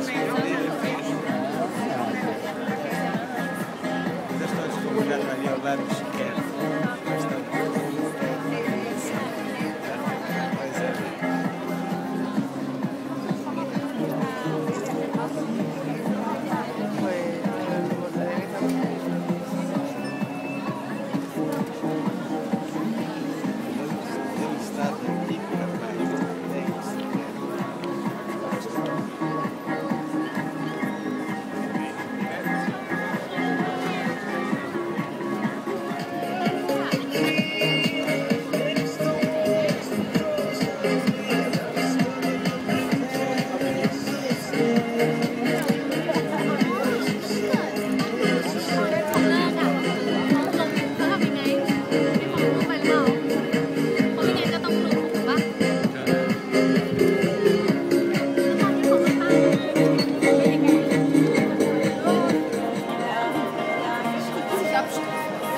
escrever e fez. Ainda estou descomunicando ali